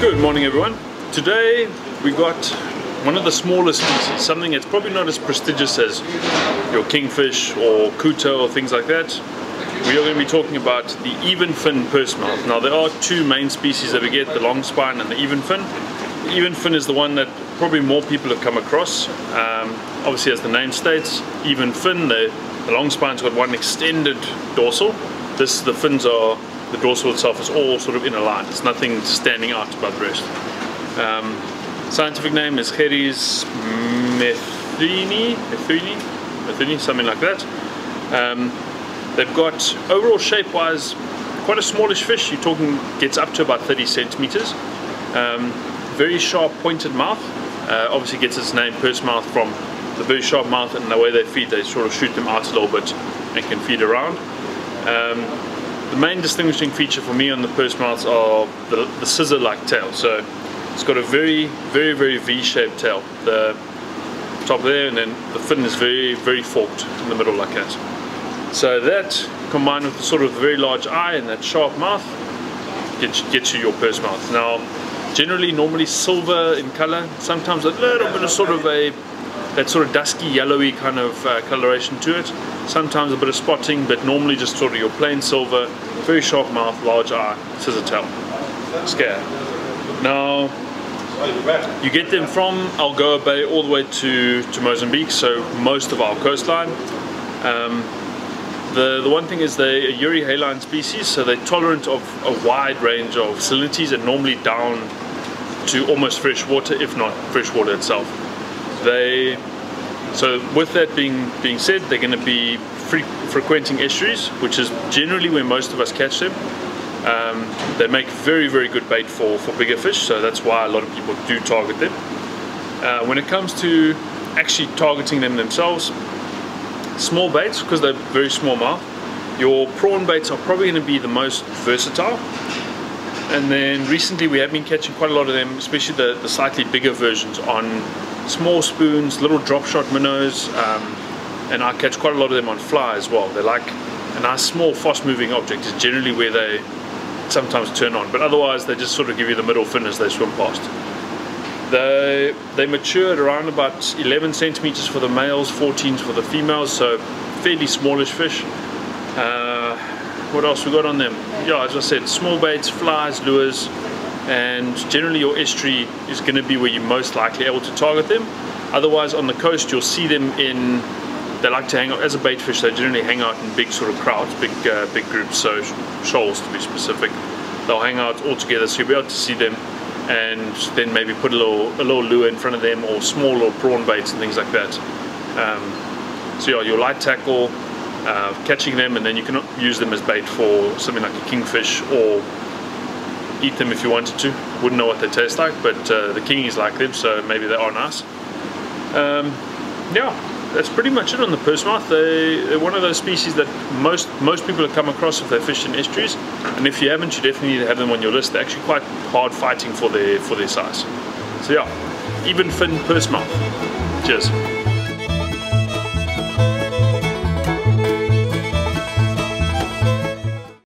Good morning everyone. Today we got one of the smaller species, something that's probably not as prestigious as your kingfish or couta or things like that. We are going to be talking about the even fin purse mouth. Now there are two main species that we get, the long spine and the even fin. The even fin is the one that probably more people have come across. Um, obviously as the name states, even fin, the, the long spine's got one extended dorsal. This, the fins are the dorsal itself is all sort of in a line. There's nothing standing out above the rest. Um, scientific name is Gerres methini, methini, methini, something like that. Um, they've got overall shape-wise quite a smallish fish. You're talking gets up to about 30 centimeters. Um, very sharp pointed mouth. Uh, obviously gets its name purse mouth from the very sharp mouth and the way they feed. They sort of shoot them out a little bit and can feed around. Um, the main distinguishing feature for me on the purse mouths are the, the scissor-like tail. So it's got a very, very, very V-shaped tail. The top there and then the fin is very, very forked in the middle like that. So that combined with the sort of very large eye and that sharp mouth gets, gets you your purse mouth. Now generally normally silver in color, sometimes a little bit of sort of a that sort of dusky yellowy kind of uh, coloration to it. Sometimes a bit of spotting, but normally just sort of your plain silver, very sharp mouth, large eye, scissor tail, scare. Now, you get them from Algoa Bay all the way to, to Mozambique, so most of our coastline. Um, the, the one thing is they're a euryhaline species, so they're tolerant of a wide range of salinities and normally down to almost fresh water, if not fresh water itself. They, so with that being being said, they're going to be free, frequenting estuaries, which is generally where most of us catch them. Um, they make very very good bait for for bigger fish, so that's why a lot of people do target them. Uh, when it comes to actually targeting them themselves, small baits because they're very small mouth. Your prawn baits are probably going to be the most versatile. And then recently we have been catching quite a lot of them, especially the, the slightly bigger versions on small spoons, little drop shot minnows, um, and I catch quite a lot of them on fly as well. They're like a nice small fast moving object is generally where they sometimes turn on, but otherwise they just sort of give you the middle fin as they swim past. They, they mature at around about 11 centimeters for the males, 14 for the females, so fairly smallish fish. Uh, what else we got on them? Yeah, as I said, small baits, flies, lures, and generally your estuary is going to be where you're most likely able to target them. Otherwise on the coast you'll see them in, they like to hang out, as a bait fish they generally hang out in big sort of crowds, big uh, big groups, so shoals to be specific. They'll hang out all together so you'll be able to see them and then maybe put a little, a little lure in front of them or small little prawn baits and things like that. Um, so yeah, your light tackle, uh, catching them and then you can use them as bait for something like a kingfish or eat them if you wanted to. Wouldn't know what they taste like, but uh, the kingies like them, so maybe they are nice. Um, yeah, that's pretty much it on the purse mouth. They, are one of those species that most most people have come across if they fish in estuaries, and if you haven't, you definitely need to have them on your list. They're actually quite hard fighting for their for their size. So yeah, even fin purse mouth. Cheers.